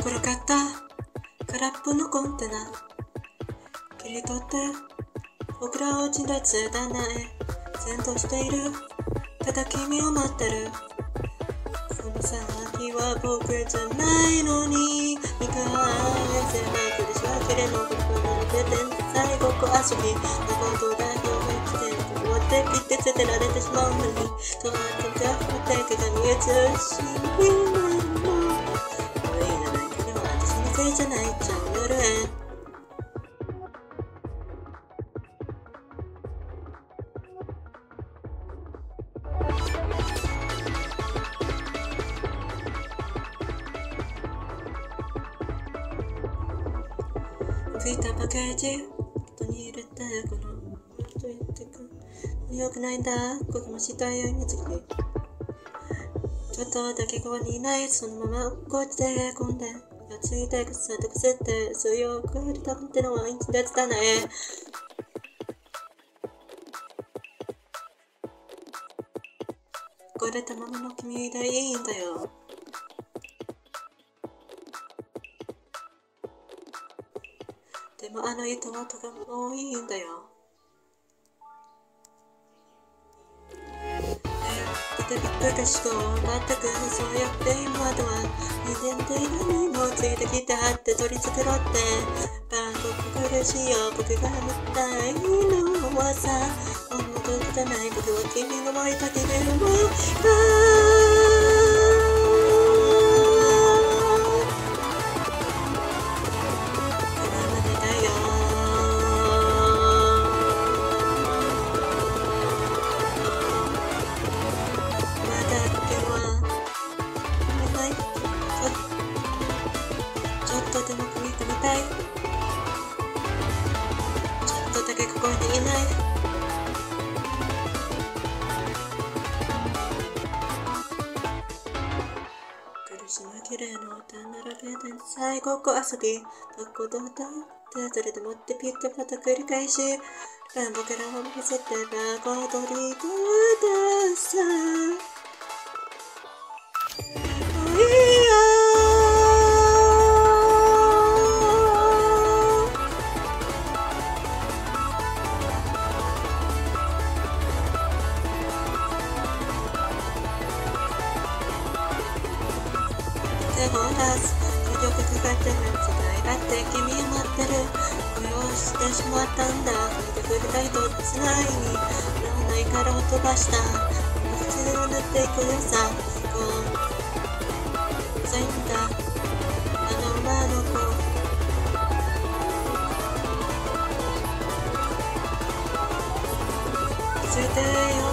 転がった。空っぽのコンテナ。切り取って。僕らを陳列棚へ先導している。ただ君を待ってる。その先は僕じゃないのに。見返せなくてしわけれの心の出て最後こ遊び。のこだけを生きて終わってピッて捨てられてしまうのに。止まってた手が見えつしみんなもせいじゃないじゃん夜へ。拭いたパッケージ人に入れてこのもっと言ってくよくないんだ。僕もしたいように次ちょっとだけここにいない。そのままこっちでへこんで。がついてくさってくせって強く振りたってのは一列だね。これたままの君でいいんだよ。でもあの糸はとてもいいんだよ。でびっくかしと全くそうやって今とは人間的にもついてきてはって取り繕ってバンコク苦しいよ僕が見たいのはさ。音楽じゃない。僕は君の思いかけれどだけここにいない。苦しみ綺麗な歌並べて最後こ遊び。どこどう。だってそれでもってピッてまた繰り返し。僕らを見せてば小鳥どうださ手放す魅力かかってる世界だ。って君を待ってる恋をしてしまったんだ。見てくれた人つらいにならないからを飛ばした口で塗っていくよさこう咲いたあの女の子ついてよ